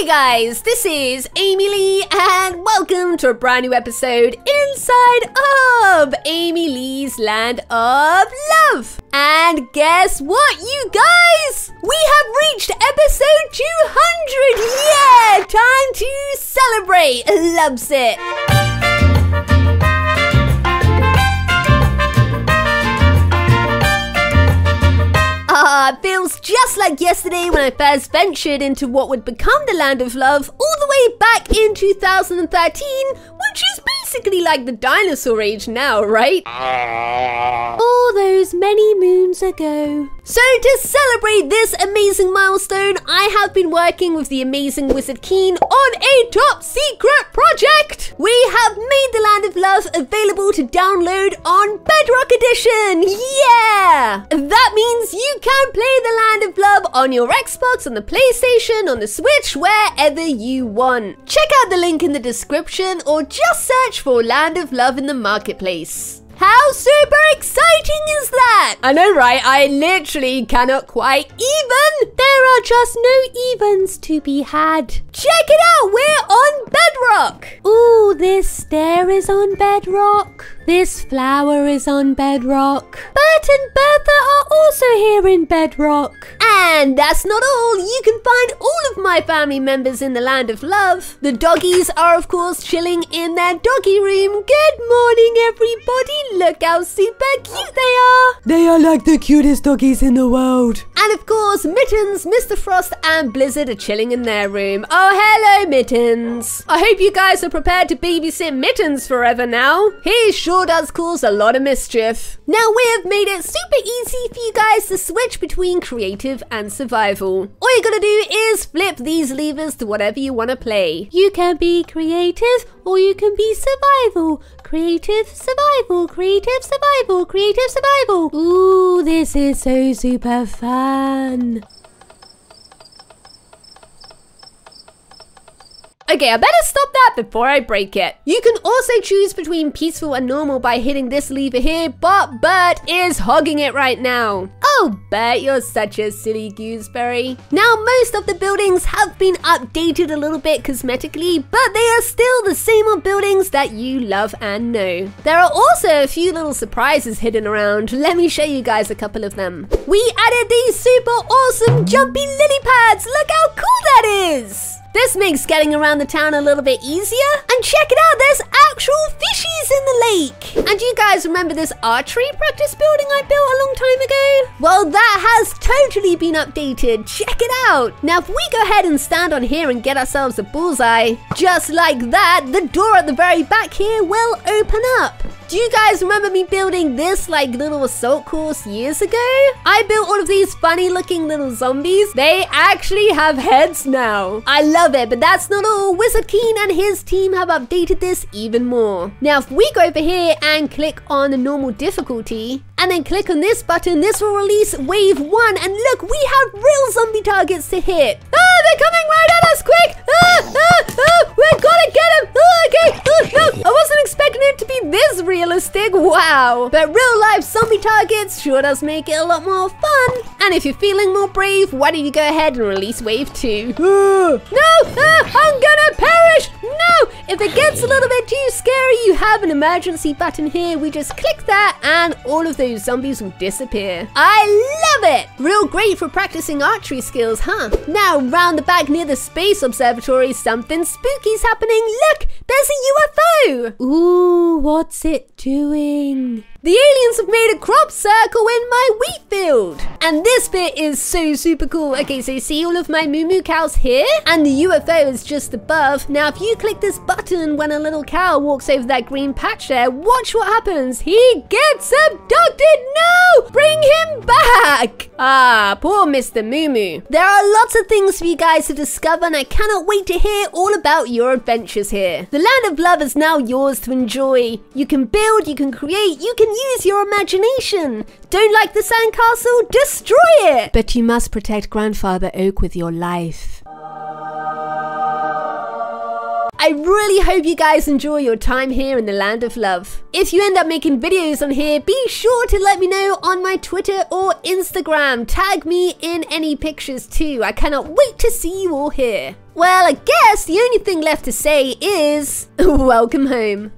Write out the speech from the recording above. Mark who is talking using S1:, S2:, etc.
S1: Hey guys, this is Amy Lee and welcome to a brand new episode inside of Amy Lee's Land of Love. And guess what, you guys? We have reached episode 200! Yeah! Time to celebrate! Loves it! Ah, it feels just like yesterday when I first ventured into what would become the Land of Love all the way back in 2013, which is basically like the dinosaur age now, right? All those many moons ago. So, to celebrate this amazing milestone, I have been working with the amazing Wizard Keen on a top secret project. Love available to download on Bedrock Edition. Yeah! That means you can play the Land of Love on your Xbox, on the PlayStation, on the Switch, wherever you want. Check out the link in the description or just search for Land of Love in the marketplace. How super exciting is that? I know, right? I literally cannot quite even. There are just no evens to be had. Check it out, we're on bedrock. Ooh, this stair is on bedrock. This flower is on bedrock. Bert and Bertha are also here in bedrock. And that's not all. You can find all of my family members in the land of love. The doggies are, of course, chilling in their doggy room. Good morning, everybody. Look how super cute they are.
S2: They are like the cutest doggies in the world.
S1: And of course, Mittens, Mr. Frost, and Blizzard are chilling in their room. Oh, hello, Mittens. I hope you guys are prepared to babysit Mittens forever now. He sure does cause a lot of mischief. Now, we have made it super easy for you guys to switch between creative and survival. All you gotta do is flip these levers to whatever you wanna play. You can be creative or you can be survival. Creative survival, creative survival, creative survival. Ooh, this is so super fun. Okay, I better stop that before I break it. You can also choose between peaceful and normal by hitting this lever here, but Bert is hogging it right now. Oh, Bert, you're such a silly gooseberry. Now, most of the buildings have been updated a little bit cosmetically, but they are still the same old buildings that you love and know. There are also a few little surprises hidden around. Let me show you guys a couple of them. We added these super awesome jumpy lily pads. Look how cool that is. This makes getting around the town a little bit easier. And check it out, there's actual fishies in the lake. And you guys remember this archery practice building I built a long time ago? Well, that has totally been updated. Check it out. Now, if we go ahead and stand on here and get ourselves a bullseye, just like that, the door at the very back here will open up. Do you guys remember me building this like little assault course years ago? I built all of these funny looking little zombies. They actually have heads now. I love it, but that's not all. Wizard Keen and his team have updated this even more. Now, if we go over here and click on the normal difficulty, and then click on this button, this will release wave one. And look, we have real zombie targets to hit. Ah, they're coming right at us, quick! Ah, ah, we gotta get them! Ah, okay, ah, no, I wasn't expecting it to be this realistic, wow. But real life zombie targets sure does make it a lot more fun. And if you're feeling more brave, why don't you go ahead and release wave two?
S2: Ah,
S1: No, ah, I'm gonna perish! If it gets a little bit too scary, you have an emergency button here. We just click that and all of those zombies will disappear. I love it! Real great for practicing archery skills, huh? Now, round the back near the space observatory, something spooky's happening. Look, there's a UFO! Ooh, what's it doing? The aliens have made a crop circle in my wheat field. And this bit is so super cool. Okay, so you see all of my moo moo cows here? And the UFO is just above. Now, if you click this button when a little cow walks over that green patch there, watch what happens. He gets abducted. No! Bring him back! Ah, poor Mr. Moo Moo. There are lots of things for you guys to discover, and I cannot wait to hear all about your adventures here. The Land of Love is now yours to enjoy. You can build, you can create, you can use your imagination. Don't like the sandcastle? Destroy it! But you must protect Grandfather Oak with your life. I really hope you guys enjoy your time here in the land of love. If you end up making videos on here, be sure to let me know on my Twitter or Instagram. Tag me in any pictures too. I cannot wait to see you all here. Well, I guess the only thing left to say is welcome home.